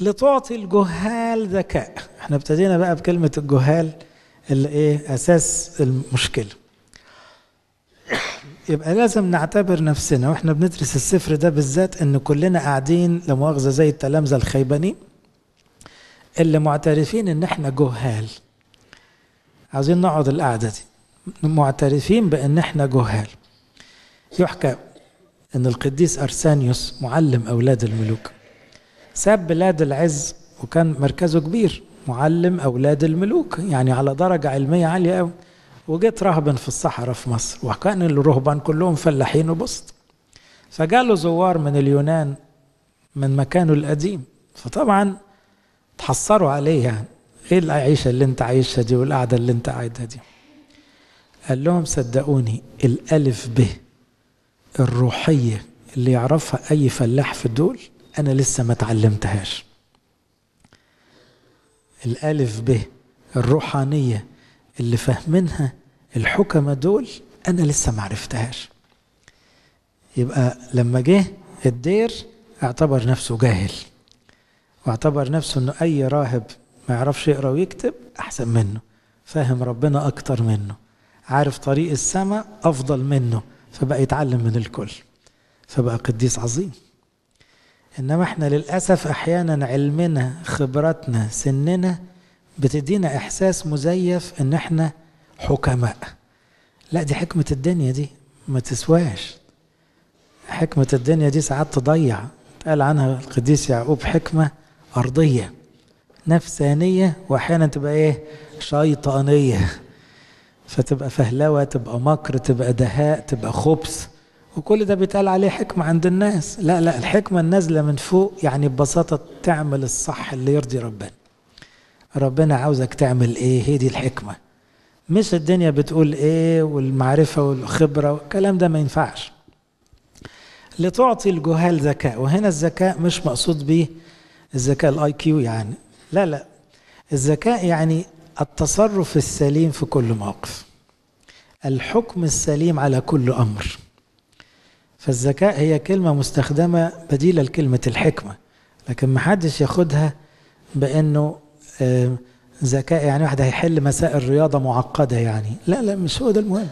لتعطي الجهال ذكاء. إحنا ابتدينا بقى بكلمة الجهال اللي إيه؟ أساس المشكلة. يبقى لازم نعتبر نفسنا وإحنا بندرس السفر ده بالذات إن كلنا قاعدين لمؤاخذة زي التلامذة الخيبانين اللي معترفين إن إحنا جهال. عاوزين نقعد القعدة دي. معترفين بإن إحنا جهال. يحكى إن القديس أرسانيوس معلم أولاد الملوك ساب بلاد العز وكان مركزه كبير معلم أولاد الملوك يعني على درجة علمية عالية قوي وجيت رهبا في الصحراء في مصر وكان الرهبان كلهم فلاحين وبسط. فجاله زوار من اليونان من مكانه القديم. فطبعا تحسروا عليه يعني. إيه العيشة اللي أنت عايشها دي والقعدة اللي أنت قاعدها دي؟ قال لهم صدقوني الألف ب الروحية اللي يعرفها أي فلاح في دول أنا لسه ما اتعلمتهاش الألف ب الروحانية اللي فاهمينها الحكمة دول أنا لسه ما عرفتهاش. يبقى لما جه الدير اعتبر نفسه جاهل واعتبر نفسه إنه أي راهب ما يعرفش يقرأ ويكتب أحسن منه فاهم ربنا أكتر منه عارف طريق السماء أفضل منه فبقى يتعلم من الكل فبقى قديس عظيم. إنما إحنا للأسف أحيانا علمنا خبراتنا سننا بتدينا إحساس مزيف إن إحنا حكماء. لا دي حكمة الدنيا دي ما تسواش. حكمة الدنيا دي ساعات تضيع. قال عنها القديس يعقوب حكمة أرضية نفسانية وأحيانا تبقى إيه؟ شيطانية. فتبقى فهلوة تبقى مكر تبقى دهاء تبقى خبث. وكل ده بيتقال عليه حكمة عند الناس. لا لا الحكمة النازلة من فوق يعني ببساطة تعمل الصح اللي يرضي ربنا. ربنا عاوزك تعمل إيه؟ هي دي الحكمة. مش الدنيا بتقول إيه والمعرفة والخبرة والكلام ده ما ينفعش. لتعطي الجهال ذكاء وهنا الذكاء مش مقصود به الذكاء ال IQ يعني. لا لا. الذكاء يعني التصرف السليم في كل موقف. الحكم السليم على كل أمر. فالذكاء هي كلمة مستخدمة بديلة لكلمة الحكمة لكن ما حدش ياخدها بأنه ذكاء يعني واحد هيحل مسائل رياضة معقدة يعني. لا لا مش هو ده المهم.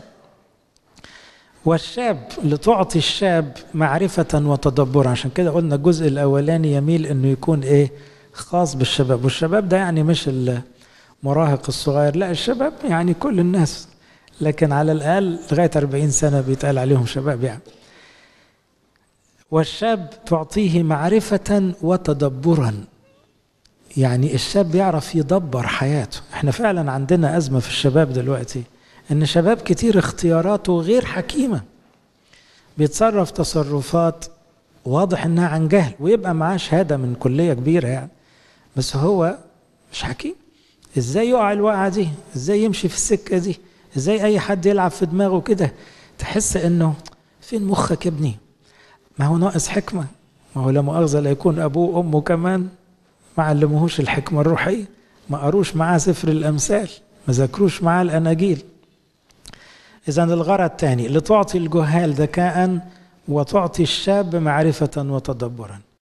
والشاب لتعطي الشاب معرفة وتدبرا عشان كده قلنا الجزء الأولاني يميل أنه يكون إيه؟ خاص بالشباب. والشباب ده يعني مش المراهق الصغير لا الشباب يعني كل الناس لكن على الأقل لغاية 40 سنة بيتقال عليهم شباب يعني. والشاب تعطيه معرفة وتدبرا. يعني الشاب يعرف يدبر حياته. إحنا فعلا عندنا أزمة في الشباب دلوقتي إن شباب كتير اختياراته غير حكيمة. بيتصرف تصرفات واضح إنها عن جهل ويبقى معاه شهادة من كلية كبيرة يعني. بس هو مش حكيم. إزاي يقع الوقعة دي؟ إزاي يمشي في السكة دي؟ إزاي أي حد يلعب في دماغه كده؟ تحس إنه فين مخك يا ابني؟ ما هو ناقص حكمة. ما هو لا مؤاخذة لا يكون أبوه وأمه كمان. ما علموهوش الحكمة الروحية. ما قروش معاه سفر الأمثال. ما ذاكروش معاه الأناجيل. إذا الغرض الثاني لتعطي الجهال ذكاء وتعطي الشاب معرفة وتدبرا.